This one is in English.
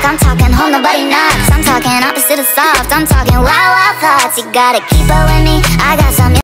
talk, I'm talking, hope nobody knocks I'm talking opposite of soft, I'm talking wild, wild thoughts. You gotta keep up with me,